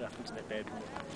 happened into their bedroom.